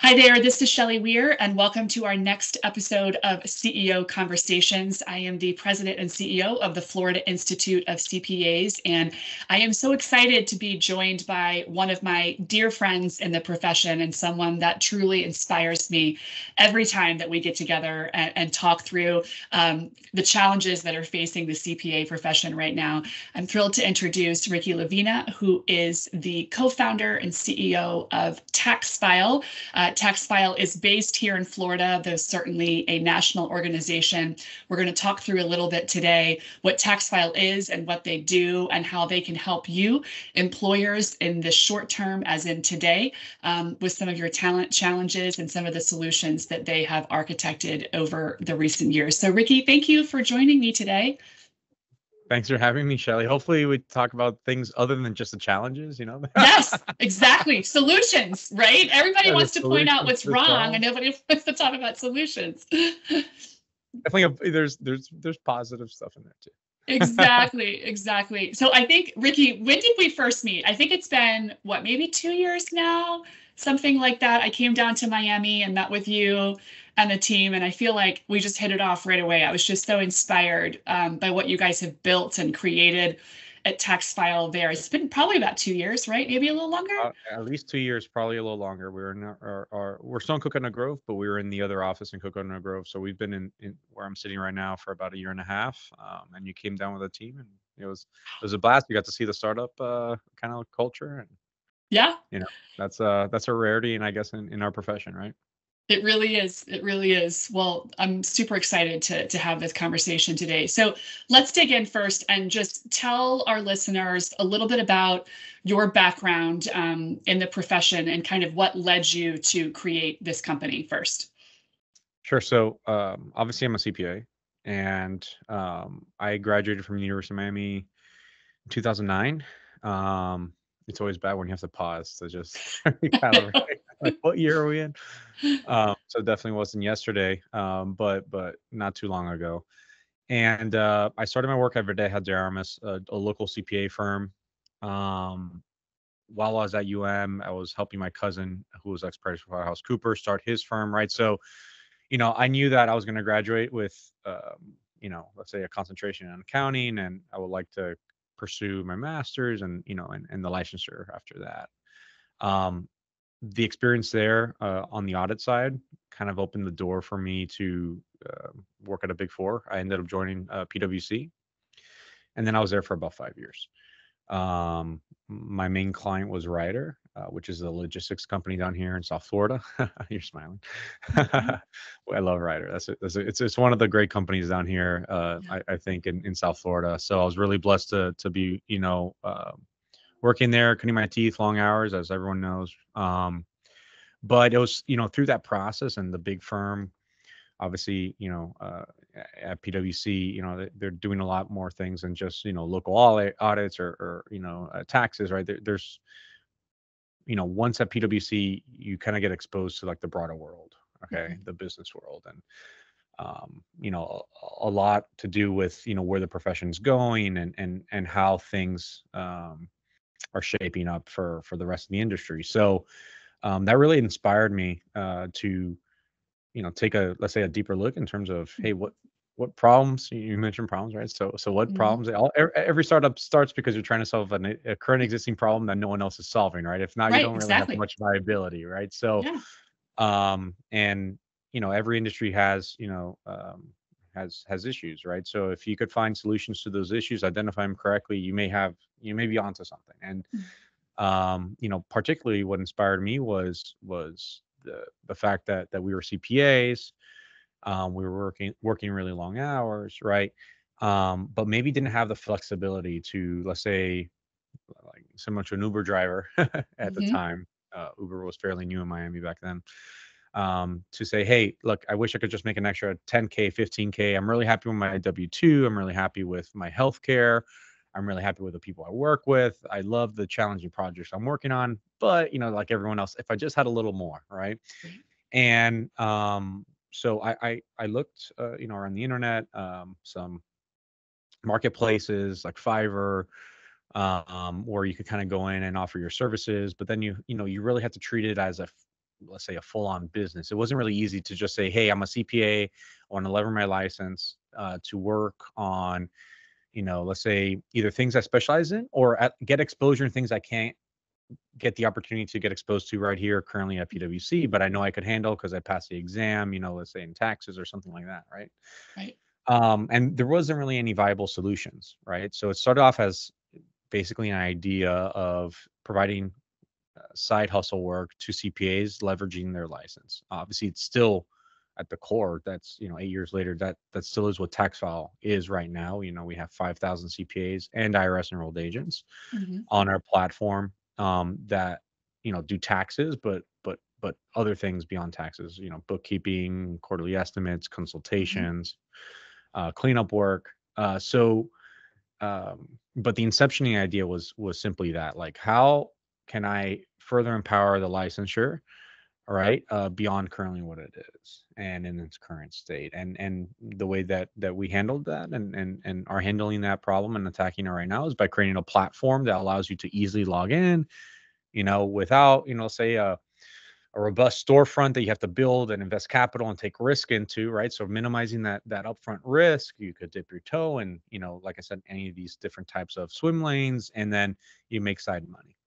Hi there, this is Shelly Weir, and welcome to our next episode of CEO Conversations. I am the president and CEO of the Florida Institute of CPAs, and I am so excited to be joined by one of my dear friends in the profession and someone that truly inspires me every time that we get together and, and talk through um, the challenges that are facing the CPA profession right now. I'm thrilled to introduce Ricky Laviña, who is the co founder and CEO of Taxfyle. Uh, uh, Taxfyle is based here in Florida. There's certainly a national organization. We're going to talk through a little bit today what Taxfyle is and what they do and how they can help you, employers, in the short term, as in today, um, with some of your talent challenges and some of the solutions that they have architected over the recent years. So, Ricky, thank you for joining me today. Thanks for having me, Shelly. Hopefully, we talk about things other than just the challenges, you know? yes, exactly. Solutions, right? Everybody yeah, wants to point out what's wrong, and nobody wants to talk about solutions. Definitely, there's there's there's positive stuff in there too. exactly, exactly. So I think Ricky, when did we first meet? I think it's been what, maybe two years now, something like that. I came down to Miami and met with you and the team. And I feel like we just hit it off right away. I was just so inspired um, by what you guys have built and created at Taxfyle there. It's been probably about two years, right? Maybe a little longer. Uh, at least two years, probably a little longer. We are in our, our, our, we're still in Coconut Grove, but we were in the other office in Coconut Grove. So we've been in, in where I'm sitting right now for about a year and a half. Um, and you came down with a team, and it was it was a blast. You got to see the startup uh, kind of culture, and yeah, you know that's uh that's a rarity, and I guess in, in our profession, right? It really is. It really is. Well, I'm super excited to, to have this conversation today. So let's dig in first and just tell our listeners a little bit about your background um, in the profession and kind of what led you to create this company first. Sure. So um, obviously, I'm a CPA, and um, I graduated from the University of Miami in 2009. Um, it's always bad when you have to pause to just like what year are we in? Um, so definitely wasn't yesterday, um, but but not too long ago. And uh, I started my work at Verdeja, a local CPA firm. Um, while I was at UM, I was helping my cousin, who was ex House Cooper, start his firm. Right, so you know, I knew that I was going to graduate with, um, you know, let's say a concentration in accounting, and I would like to pursue my master's and you know and, and the licensure after that um, the experience there uh, on the audit side kind of opened the door for me to uh, work at a big four i ended up joining uh, pwc and then i was there for about five years um, my main client was Ryder, uh, which is a logistics company down here in South Florida. You're smiling. Mm-hmm. I love Ryder. That's, a, that's a, it's it's one of the great companies down here. Uh. I, I, think in, in South Florida. So I was really blessed to to be you know uh, working there, cutting my teeth, long hours, as everyone knows. Um, but it was you know through that process and the big firm obviously you know uh, at pwc you know they're doing a lot more things than just you know local audits or, or you know uh, taxes right there, there's you know once at pwc you kind of get exposed to like the broader world okay mm-hmm. the business world and um, you know a, a, lot to do with you know where the profession's going and and and how things um, are shaping up for for the rest of the industry so um, that really inspired me uh, to you know take a let's say a deeper look in terms of hey what what problems you mentioned problems right so so what mm-hmm. problems all every startup starts because you're trying to solve an, a current existing problem that no one else is solving right if not right, you don't really exactly. have much viability right so yeah. um and you know every industry has you know um has has issues right so if you could find solutions to those issues identify them correctly you may have you may be onto something and mm-hmm. um you know particularly what inspired me was was the the fact that that we were CPAs, um, we were working working really long hours, right? Um, but maybe didn't have the flexibility to, let's say, like similar to an Uber driver at mm-hmm. the time. Uh, Uber was fairly new in Miami back then. Um, to say, hey, look, I wish I could just make an extra 10k, 15k. I'm really happy with my W two. I'm really happy with my healthcare. I'm really happy with the people I work with. I love the challenging projects I'm working on. But you know, like everyone else, if I just had a little more, right? Mm-hmm. And um, so I I, I looked, uh, you know, around the internet, um, some marketplaces like Fiverr, um, where you could kind of go in and offer your services. But then you you know you really have to treat it as a let's say a full-on business. It wasn't really easy to just say, "Hey, I'm a CPA. I want to lever my license uh, to work on, you know, let's say either things I specialize in or at, get exposure in things I can't get the opportunity to get exposed to right here currently at PwC, but I know I could handle because I passed the exam, you know, let's say in taxes or something like that, right? Right. Um, and there wasn't really any viable solutions, right? So it started off as basically an idea of providing side hustle work to CPAs leveraging their license. Obviously, it's still at the core. That's you know eight years later. That that still is what Taxfyle is right now. You know we have five thousand CPAs and IRS enrolled agents mm-hmm. on our platform um, that you know do taxes, but but but other things beyond taxes. You know bookkeeping, quarterly estimates, mm-hmm. consultations, mm-hmm. uh, cleanup work. Uh, so um, but the inceptioning idea was was simply that like how can i further empower the licensure all right uh, beyond currently what it is and in its current state and and the way that that we handled that and and and are handling that problem and attacking it right now is by creating a platform that allows you to easily log in you know without you know say a a robust storefront that you have to build and invest capital and take risk into, right? So minimizing that that upfront risk, you could dip your toe and you know, like I said, any of these different types of swim lanes, and then you make side money.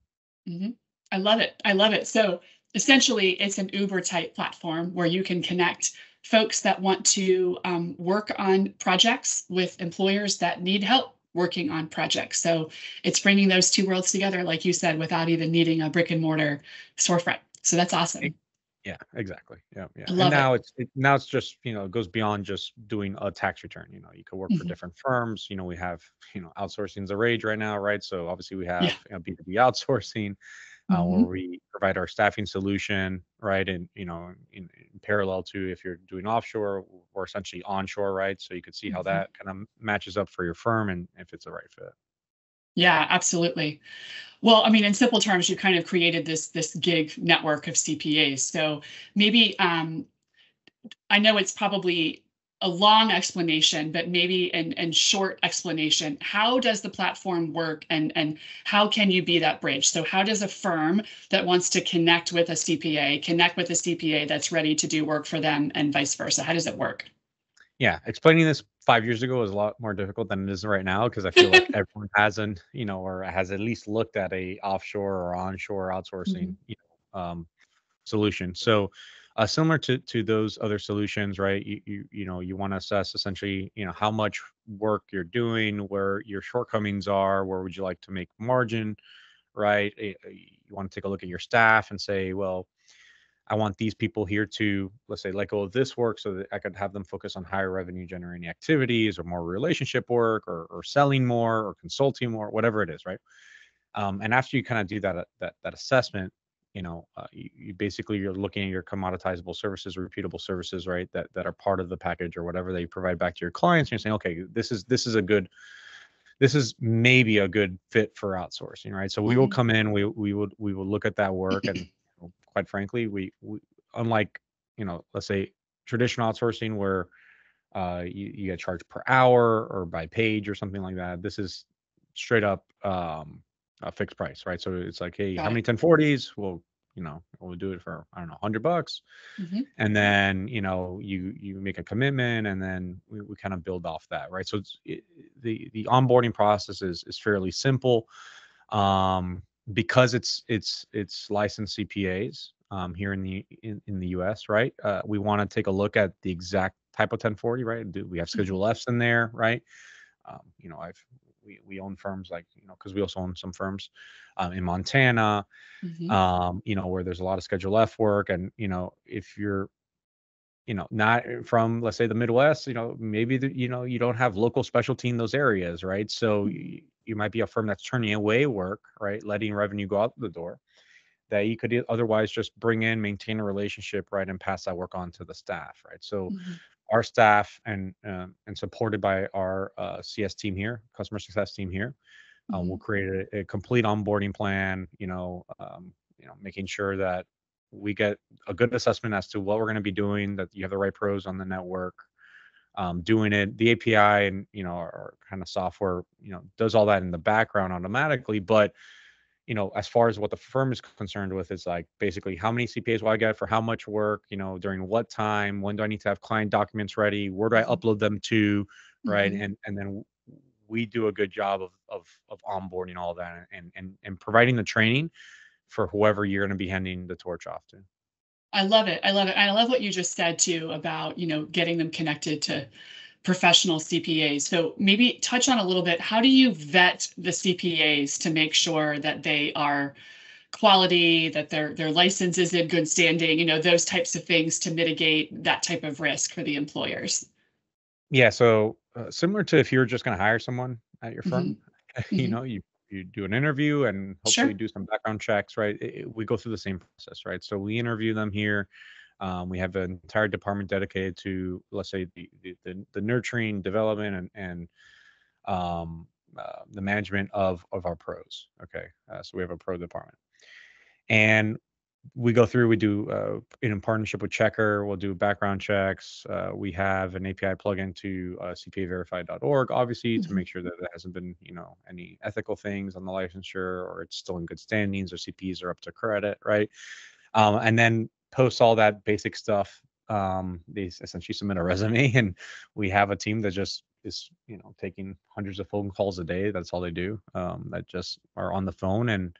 Mm-hmm. I love it. I love it. So essentially, it's an Uber type platform where you can connect folks that want to um, work on projects with employers that need help working on projects. So it's bringing those two worlds together, like you said, without even needing a brick and mortar storefront. So that's awesome. Yeah, exactly. Yeah, yeah. And now it. it's it, now it's just you know it goes beyond just doing a tax return. You know, you could work mm-hmm. for different firms. You know, we have you know outsourcing is a rage right now, right? So obviously we have yeah. B two B outsourcing. Uh, mm-hmm. where we provide our staffing solution, right? And you know, in, in, parallel to if you're doing offshore or essentially onshore, right? So you could see mm-hmm. how that kind of matches up for your firm and if it's the right fit. Yeah, absolutely. Well, I mean, in simple terms, you kind of created this this gig network of CPAs. So maybe um, I know it's probably a long explanation, but maybe in, in short explanation, how does the platform work and, and how can you be that bridge? So how does a firm that wants to connect with a CPA connect with a CPA that's ready to do work for them and vice versa? How does it work? Yeah, explaining this five years ago was a lot more difficult than it is right now because I feel like everyone hasn't, you know, or has at least looked at a offshore or onshore outsourcing, mm-hmm. you know, um, solution. So, uh, similar to to those other solutions, right? You you you know you want to assess essentially, you know, how much work you're doing, where your shortcomings are, where would you like to make margin, right? Eh, eh, you want to take a look at your staff and say, well, I want these people here to, let's say, let go of this work so that I could have them focus on higher revenue generating activities or more relationship work or, or selling more or consulting more, whatever it is, right? Um, and after you kind of do that, uh, that, that assessment, you know, uh, you, you, basically you're looking at your commoditizable services, repeatable services, right? That that are part of the package or whatever you provide back to your clients. And you're saying, okay, this is this is a good, this is maybe a good fit for outsourcing, right? So we will mm-hmm. come in, we we would we will look at that work and quite frankly. We, we unlike you know, let's say traditional outsourcing where uh, you, you get charged per hour or by page or something like that. This is straight up um, a fixed price, right? So it's like, hey, Got how it. many 1040s? Well, you know, we'll do it for I don't know, hundred bucks, mm-hmm. and then you know, you you make a commitment, and then we, we kind of build off that, right? So it's it, the the onboarding process is is fairly simple. Um, because it's it's it's licensed CPAs um, here in the in, in the U.S. Right, uh, we want to take a look at the exact type of 1040. Right, do we have mm-hmm. Schedule Fs in there? Right, um, you know, I've we, we own firms like you know because we also own some firms um, in Montana, mm-hmm. um, you know, where there's a lot of Schedule F work, and you know, if you're you know not from let's say the midwest you know maybe the, you know you don't have local specialty in those areas right so mm-hmm you might be a firm that's turning away work, right? Letting revenue go out the door that you could otherwise just bring in, maintain a relationship, right, and pass that work on to the staff, right? So mm-hmm. our staff and um, and supported by our uh, CS team here, customer success team here, mm-hmm. uh, we'll mm-hmm. create a, a, complete onboarding plan. You know, um, you know, making sure that we get a good assessment as to what we're going to be doing, that you have the right pros on the network, um, doing it. The API and you know our kind of software, you know, does all that in the background automatically. But you know, as far as what the firm is concerned with, is like basically how many CPAs will I get for how much work, you know, during what time, when do I need to have client documents ready, where do I Mhm. upload them to, right? Mhm. And and then we do a good job of of of onboarding all that and and and providing the training for whoever you're going to be handing the torch off to. I love it. I love it. I love what you just said too about, you know, getting them connected to professional CPAs. So maybe touch on a little bit, how do you vet the CPAs to make sure that they are quality, that their their license is in good standing, you know, those types of things to mitigate that type of risk for the employers? Yeah, so uh, similar to if you were just going to hire someone at your firm, Mhm. you Mhm. know, you you do an interview and hopefully Sure. do some background checks, right? It- it- we go through the same process, right? So we interview them here. Um, we have an entire department dedicated to, let's say, the the, the, nurturing, development, and and um, uh, the management of of our pros. Okay, uh, so we have a pro department, and we go through. We do uh, in partnership with Checkr. We'll do background checks. Uh, we have an API plugin to uh, CPAVerify.org, obviously, to Mhm. make sure that there hasn't been, you know, any ethical things on the licensure, or it's still in good standings, or CPs are up to credit, right? Um, and then post all that basic stuff. Um, they essentially submit a resume, and we have a team that just is, you know, taking hundreds of phone calls a day. That's all they do. Um, that just are on the phone and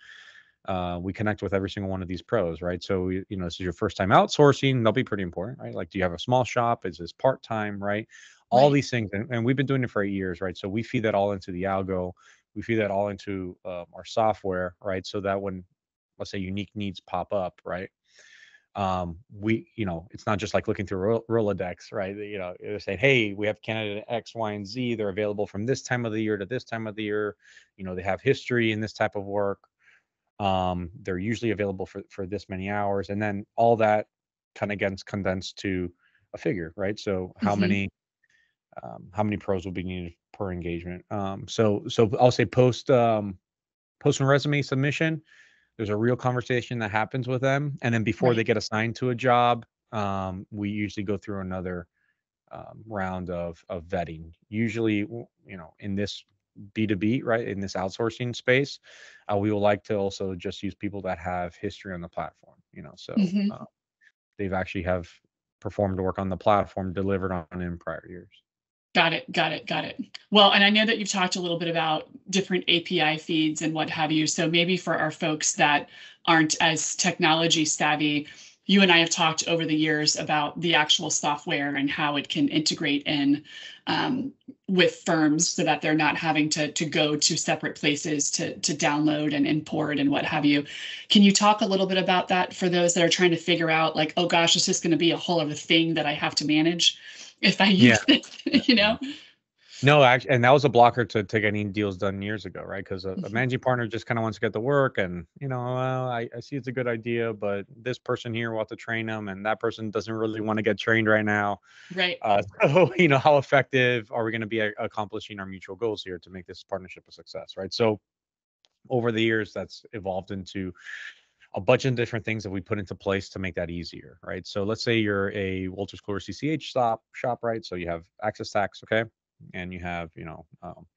uh, we connect with every single one of these pros, right? So, you you know, this is your first time outsourcing, they'll be pretty important, right? Like, do you have a small shop? Is this part time, right? All Right. these things, and, and we've been doing it for eight years, right? So we feed that all into the algo, we feed that all into uh, our software, right? So that when, let's say, unique needs pop up, right? Um, we, you know, it's not just like looking through Rolodex, right? You know, they're saying, hey, we have candidate X, Y, and Z. They're available from this time of the year to this time of the year. You know, they have history in this type of work um, they're usually available for for this many hours, and then all that kind of gets condensed to a figure, right? So how Mhm. many um, how many pros will be needed per engagement? Um, so so I'll say post um, post and resume submission. There's a real conversation that happens with them, and then before they get assigned to a job, um, we usually go through another um, round of of vetting. Usually, you know, in this B2B, right, in this outsourcing space, uh, we will like to also just use people that have history on the platform. You know, so Mhm. uh, they've actually have performed work on the platform, delivered on in prior years. Got it. Got it. Got it. Well, and I know that you've talked a little bit about different API feeds and what have you. So maybe for our folks that aren't as technology savvy, you and I have talked over the years about the actual software and how it can integrate in um, with firms so that they're not having to, to go to separate places to, to download and import and what have you. Can you talk a little bit about that for those that are trying to figure out, like, oh gosh, it's just going to be a whole other thing that I have to manage if I Yeah. use it, you know? No, actually, and that was a blocker to to getting deals done years ago, right? Because a, a Mhm. managing partner just kind of wants to get the work, and you know, well, I, I see it's a good idea, but this person here will to train them, and that person doesn't really want to get trained right now. Right. Uh, so, you know, how effective are we going to be a- accomplishing our mutual goals here to make this partnership a success, right? So, over the years, that's evolved into a bunch of different things that we put into place to make that easier, right? So, let's say you're a Wolters Kluwer CCH shop, shop, right? So you have Axcess Tax, okay, and you have, you know, um,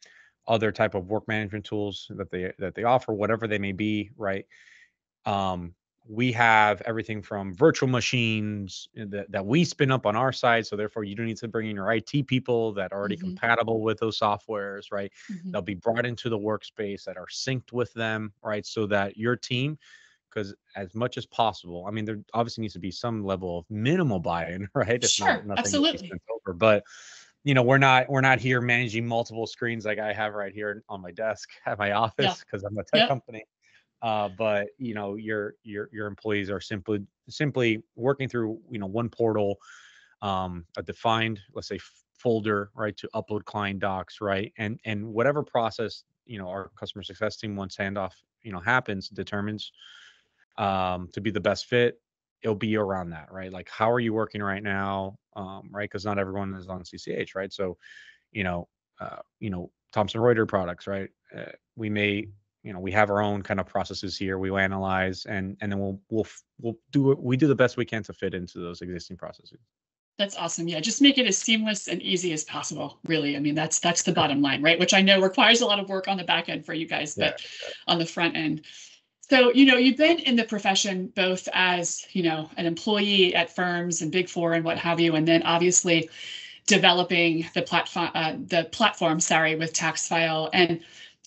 other type of work management tools that they that they offer, whatever they may be, right? um, we have everything from virtual machines uh, that, that we spin up on our side so therefore you don't need to bring in your it people that are already Mhm. compatible with those softwares right Mhm. they'll be brought into the workspace that are synced with them right so that your team because as much as possible i mean there obviously needs to be some level of minimal buy-in right if Sure, not nothing absolutely. over but you know we're not we're not here managing multiple screens like i have right here on my desk at my office because i'm a tech Yep. company. Uh, but you know your your your employees are simply simply working through you know one portal um, a defined let's say folder right to upload client docs right? And and whatever process you know our customer success team once handoff you know happens determines um, to be the best fit it'll be around that right like how are you working right now um, right because not everyone is on cch right so you know uh, you know thomson reuters products right uh, we may you know we have our own kind of processes here we analyze and and then we'll we'll we'll do it we do the best we can to fit into those existing processes That's awesome. Yeah, just make it as seamless and easy as possible. Really, I mean, that's that's the bottom line, right? Which I know requires a lot of work on the back end for you guys, Yeah, but on the front end. So, you know, you've been in the profession both as, you know, an employee at firms and Big Four and what have you, and then obviously developing the platform, uh, the platform, sorry, with Taxfyle and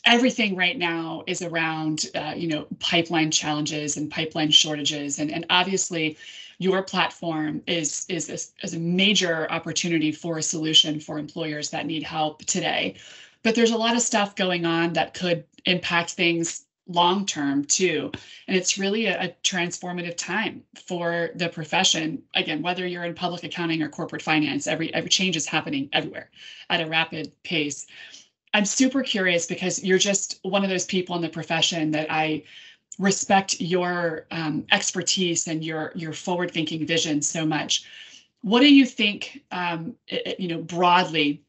everything right now is around, uh, you know, pipeline challenges and pipeline shortages, and and obviously, your platform is is a, is a major opportunity for a solution for employers that need help today. But there's a lot of stuff going on that could impact things long term too. And it's really a, a, transformative time for the profession. Again whether you're in public accounting or corporate finance every every change is happening everywhere at a rapid pace. I'm super curious because you're just one of those people in the profession that i respect your um, expertise and your your forward thinking vision so much. What do you think um, it, you know broadly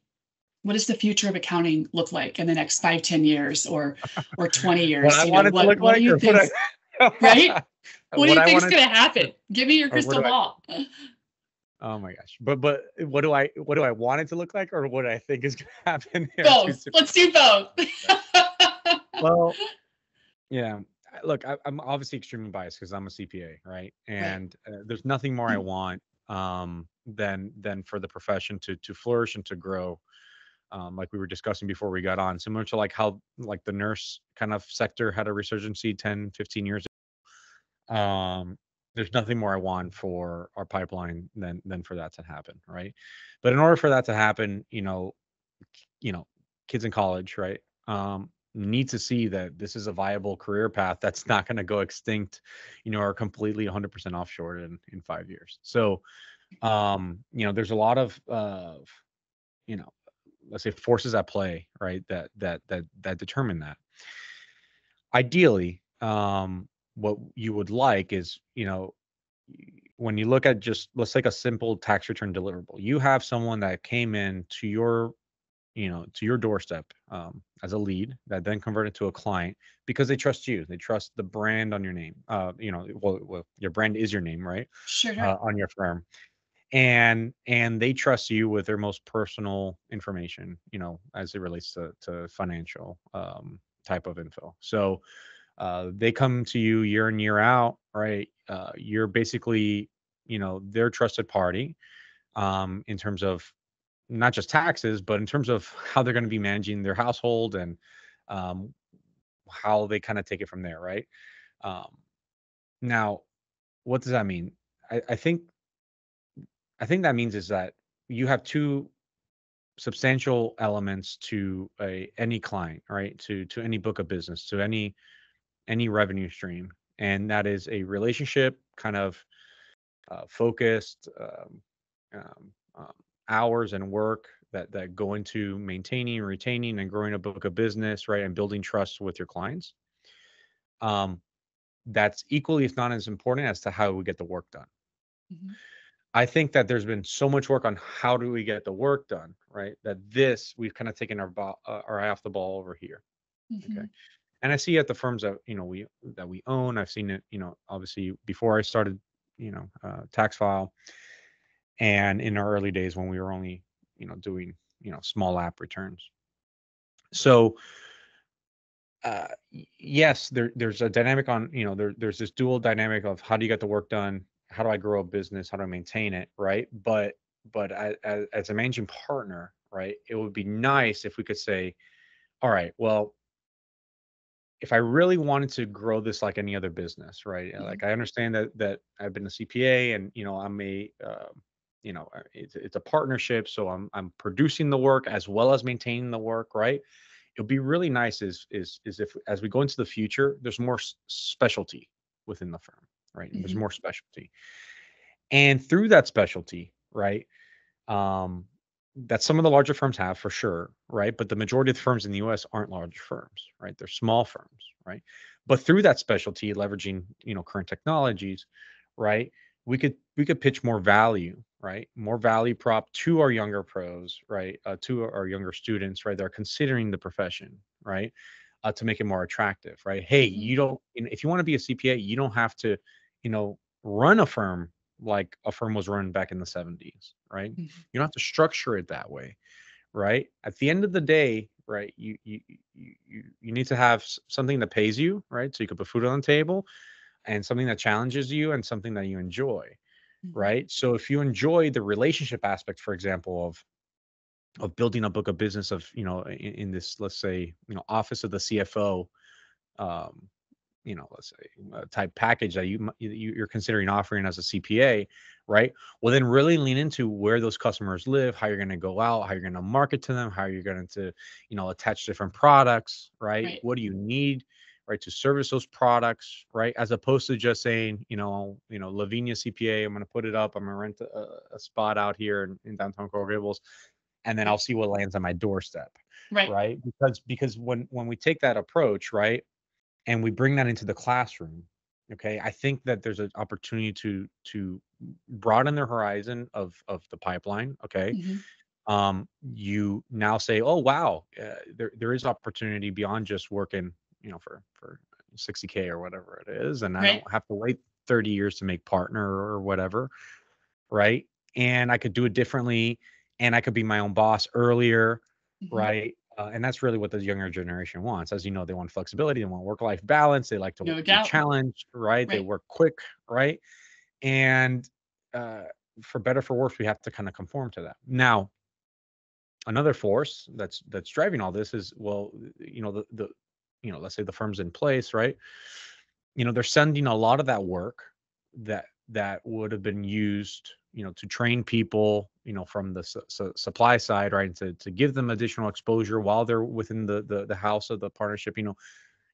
what does the future of accounting look like in the next five, 10 years or or 20 years? what I want it to look what like, do you think, I, right? What, do you think's going to happen? Give me your crystal ball. I, oh my gosh! But but what do I what do I want it to look like, or what I think is going to happen? Both. Let's do both. well, yeah. Look, I, am obviously extremely biased because I'm a CPA, right? And right. Uh, there's nothing more I mm. want um, than than for the profession to to flourish and to grow um, like we were discussing before we got on similar to like how like the nurse kind of sector had a resurgency 10 15 years ago um, there's nothing more i want for our pipeline than than for that to happen right? But in order for that to happen you know you know kids in college right um, need to see that this is a viable career path that's not going to go extinct you know or completely 100% offshore in in five years. So um you know there's a lot of uh you know let's say forces at play right that that that that determine that. Ideally um what you would like is you know when you look at just let's take a simple tax return deliverable. You have someone that came in to your you know to your doorstep um, as a lead that then converted to a client because they trust you. They trust the brand on your name uh, you know well, well your brand is your name right sure uh, on your firm and and they trust you with their most personal information you know as it relates to to financial um, type of info. So uh, they come to you year in year out right? Uh, you're basically you know their trusted party um, in terms of not just taxes but in terms of how they're going to be managing their household and um, how they kind of take it from there right? Um, now what does that mean? I, I think I think that means is that you have two substantial elements to a any client, right? To to any book of business, to any any revenue stream, and that is a relationship kind of uh, focused um, um, um, hours and work that that go into maintaining, retaining, and growing a book of business, right, and building trust with your clients. Um, that's equally, if not as important, as to how we get the work done. Mm-hmm. I think that there's been so much work on how do we get the work done, right? That this we've kind of taken our uh, our eye off the ball over here. Mm-hmm. Okay, and I see at the firms that you know we that we own. I've seen it, you know, obviously before I started, you know, uh, Taxfyle, and in our early days when we were only, you know, doing you know small app returns. So uh, yes, there, there's a dynamic on, you know, there, there's this dual dynamic of how do you get the work done how do I grow a business? How do I maintain it? Right. But but as, as a managing partner, right, it would be nice if we could say, all right, well, if I really wanted to grow this like any other business, right? Mm-hmm. Like I understand that that I've been a CPA and you know I'm a uh, you know uh, it's it's a partnership, so I'm I'm producing the work as well as maintaining the work, right? It would be really nice is is is if as we go into the future, there's more specialty within the firm, right? Mm-hmm. There's more specialty. And through that specialty, right? Um, that some of the larger firms have for sure, right? But the majority of the firms in the US aren't large firms, right? They're small firms, right? But through that specialty, leveraging, you know, current technologies, right? We could we could pitch more value, right? More value prop to our younger pros, right? Uh, to our younger students, right? They're considering the profession, right? Uh, to make it more attractive, right? Hey, mm-hmm. you don't, if you want to be a CPA, you don't have to you know, run a firm like a firm was run back in the 70s, right? Mm-hmm. You don't have to structure it that way, right? At the end of the day, right? You you you you you need to have something that pays you, right? So you could put food on the table, and something that challenges you, and something that you enjoy, Mhm. right? So if you enjoy the relationship aspect, for example, of of building a book of business of you know in, in this let's say you know office of the CFO, um, you know let's say a type package that you- you're considering offering as a CPA, right? Well, then really lean into where those customers live, how you're going to go out, how you're going to market to them, how you're going to you know attach different products, right? Right. What do you need? Right to service those products, right? As opposed to just saying, you know, you know, Laviña CPA, I'm going to put it up. I'm going to rent a, a spot out here in, in downtown Coral Gables, and then I'll see what lands on my doorstep Right. right because because when when we take that approach right and we bring that into the classroom okay i think that there's an opportunity to to broaden the horizon of of the pipeline okay Mhm. um you now say oh wow uh, there there is opportunity beyond just working you know for for 60k or whatever it is and i don't have to wait 30 years to make partner or whatever right and i could do it differently and i could be my own boss earlier Mhm. right? Uh, and that's really what the younger generation wants. As you know, they want flexibility, they want work-life balance, they like to No be doubt. challenged, right? They work quick, right? And uh, for better for worse, we have to kind of conform to that. Now, another force that's that's driving all this is well, you know, the the you know, let's say the firm's in place, right? You know, they're sending a lot of that work that that would have been used you know to train people you know from the su- su- supply side right to to give them additional exposure while they're within the the, the house of the partnership you know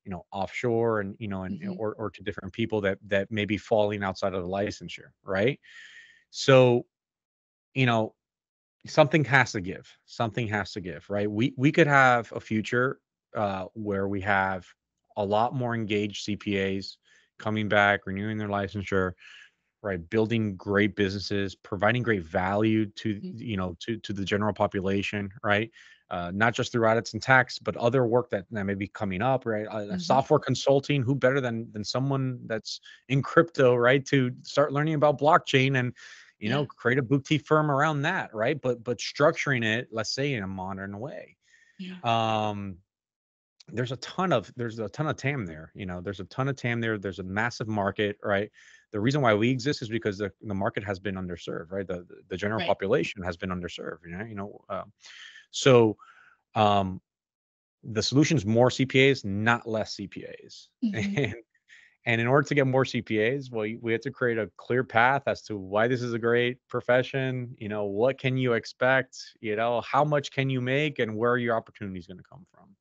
you know offshore and you know and Mhm. or, or to different people that that may be falling outside of the licensure right so you know something has to give something has to give right we we could have a future uh where we have a lot more engaged cpas coming back renewing their licensure right building great businesses providing great value to Mhm. you know to to the general population right? Uh, not just through audits and tax but other work that, that may be coming up right? Uh, Mhm. software consulting who better than than someone that's in crypto right to start learning about blockchain and you know create a boutique firm around that right? But but structuring it let's say in a modern way. Yeah. um there's a ton of there's a ton of tam there you know? There's a ton of tam there there's a massive market right the reason why we exist is because the, the market has been underserved right the the, general Right. population has been underserved you know you know um, so um the solution is more cpas not less cpas Mhm. and and in order to get more cpas well we have to create a clear path as to why this is a great profession you know what can you expect you know how much can you make and where are your opportunities going to come from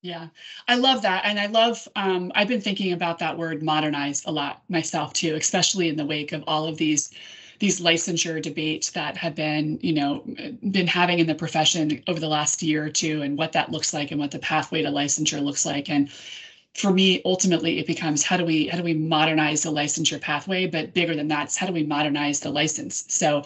Yeah, I love that. And I love, um, I've been thinking about that word modernize a lot myself too, especially in the wake of all of these these licensure debates that have been, you know, been having in the profession over the last year or two and what that looks like and what the pathway to licensure looks like. And for me, ultimately it becomes how do we how do we modernize the licensure pathway? But bigger than that, it's how do we modernize the license? So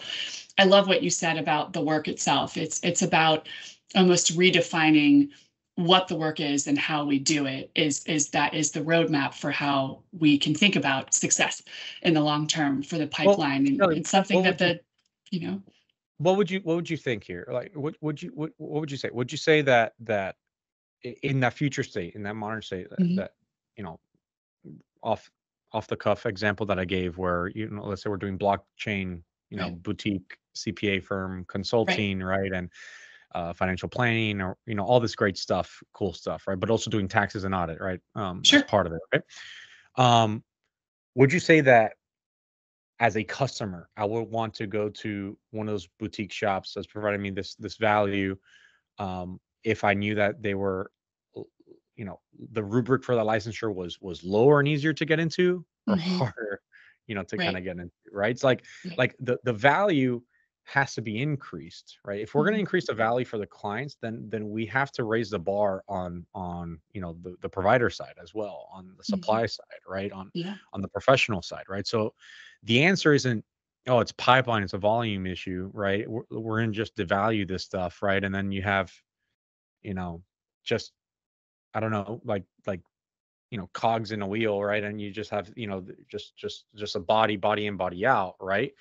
I love what you said about the work itself. It's it's about almost redefining what the work is and how we do it is is that is the roadmap for how we can think about success in the long term for the pipeline and Kelly, it's something that the you know what would you what would you think here like what would you what, what would you say would you say that that in that future state in that modern state that, Mhm. that you know off off the cuff example that i gave where you know let's say we're doing blockchain you know Right. boutique cpa firm consulting right, and uh, financial planning or you know all this great stuff cool stuff right but also doing taxes and audit right um Sure. part of it right um would you say that as a customer, I would want to go to one of those boutique shops that's providing me this this value. Um, if I knew that they were, you know, the rubric for the licensure was was lower and easier to get into, or Mhm. harder, you know, to kind of get into, right? It's like Right. like the the value has to be increased, right? If we're going to Mhm. increase the value for the clients, then then we have to raise the bar on on you know the the provider side as well, on the supply side, right? On yeah on the professional side, right? So the answer isn't, oh, it's pipeline, it's a volume issue, right? We're, we're in just devalue this stuff, right? And then you have, you know, just I don't know, like like you know, cogs in a wheel, right? And you just have, you know, just just just a body, body in, body out, right?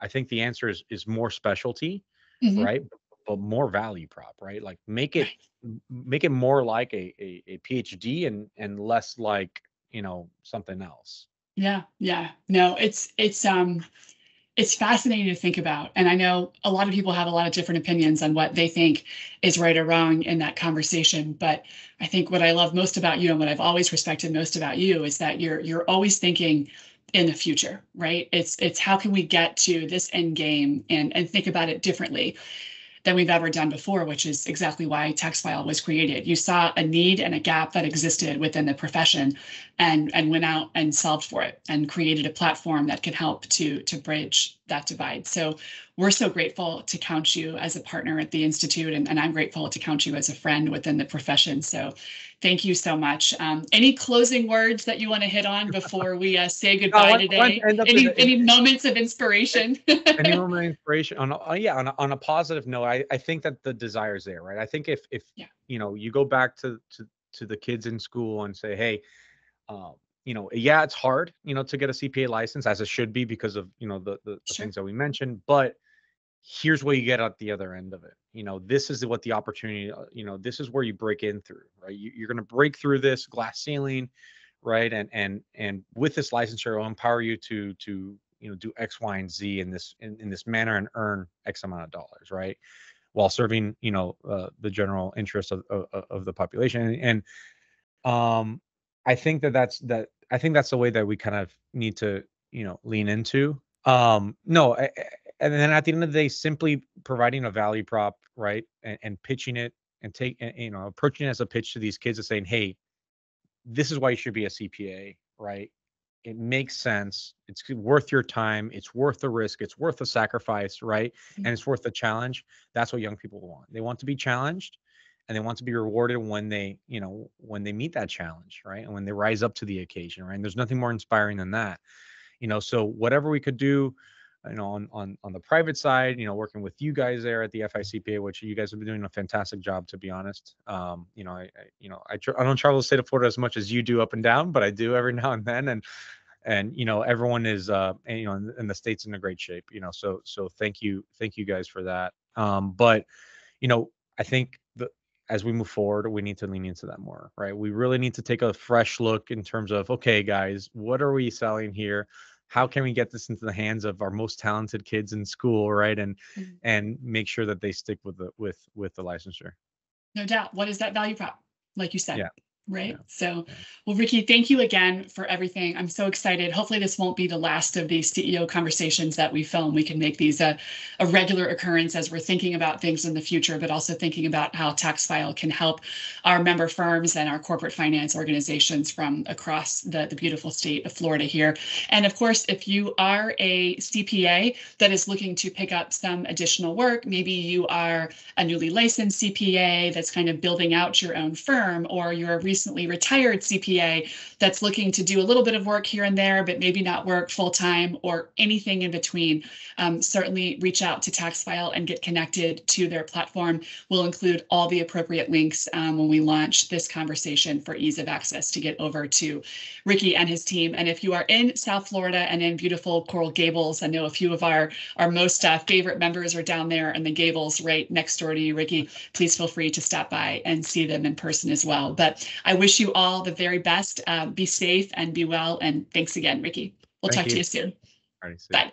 I think the answer is is more specialty, Mhm. right? but more value prop, right? Like make it make it more like a, a, a PhD and and less like you know something else. Yeah, yeah. No, it's it's um it's fascinating to think about. And I know a lot of people have a lot of different opinions on what they think is right or wrong in that conversation. But I think what I love most about you and what I've always respected most about you is that you're you're always thinking in the future, right? It's it's how can we get to this end game and and think about it differently than we've ever done before, which is exactly why Taxfyle was created. You saw a need and a gap that existed within the profession and, and went out and solved for it and created a platform that can help to, to bridge that divide. So we're so grateful to count you as a partner at the Institute, and, and I'm grateful to count you as a friend within the profession. So thank you so much. Um, any closing words that you want to hit on before we uh, say goodbye no, today? Any, any moments of inspiration? any moment of inspiration? On a, yeah, on a, on a positive note, I, I think that the desire is there, right? I think if if yeah. you know you go back to to to the kids in school and say, hey, um, you know, yeah, it's hard, you know, to get a CPA license as it should be because of you know the the, the sure. things that we mentioned, but here's what you get at the other end of it. You know this is what the opportunity uh, you know this is where you break in through right? You, are going to break through this glass ceiling right? And and and with this licensure will empower you to to you know do x y and z in this in, in this manner and earn x amount of dollars right? While serving you know uh, the general interest of, of, of the population. And um i think that that's that i think that's the way that we kind of need to you know lean into. Um no I, and then at the end of the day, simply providing a value prop, right, and, and pitching it and take, and, you know, approaching it as a pitch to these kids and saying, hey, this is why you should be a CPA, right? It makes sense. It's worth your time. It's worth the risk. It's worth the sacrifice, right? Mm-hmm. And it's worth the challenge. That's what young people want. They want to be challenged and they want to be rewarded when they, you know, when they meet that challenge, right? And when they rise up to the occasion, right? And there's nothing more inspiring than that. You know, so whatever we could do, you know, on on on the private side, you know, working with you guys there at the FICPA, which you guys have been doing a fantastic job, to be honest. Um, you know, I, I you know, I, I don't travel the state of Florida as much as you do up and down, but I do every now and then, and and you know, everyone is uh, and, you know, and, in the states in a great shape, you know, so so thank you, thank you guys for that. Um, but you know, I think the as we move forward, we need to lean into that more, right? We really need to take a fresh look in terms of, okay, guys, what are we selling here? How can we get this into the hands of our most talented kids in school right and mm-hmm. and make sure that they stick with the with with the licensure? No doubt. What is that value prop? Like you said. Yeah right? Yeah. So, well, Ricky, thank you again for everything. I'm so excited. Hopefully, this won't be the last of these CEO conversations that we film. We can make these a, a regular occurrence as we're thinking about things in the future, but also thinking about how Taxfyle can help our member firms and our corporate finance organizations from across the, the beautiful state of Florida here. And of course, if you are a CPA that is looking to pick up some additional work, maybe you are a newly licensed CPA that's kind of building out your own firm, or you're a recently retired CPA that's looking to do a little bit of work here and there, but maybe not work full time or anything in between, um, certainly reach out to Taxfyle and get connected to their platform. We'll include all the appropriate links um, when we launch this conversation for ease of access to get over to Ricky and his team. And if you are in South Florida and in beautiful Coral Gables, I know a few of our, our most uh, favorite members are down there in the Gables right next door to you, Ricky. Please feel free to stop by and see them in person as well. But I wish you all the very best. Uh, be safe and be well. And thanks again, Ricky. We'll Thank talk you. to you soon. Bye.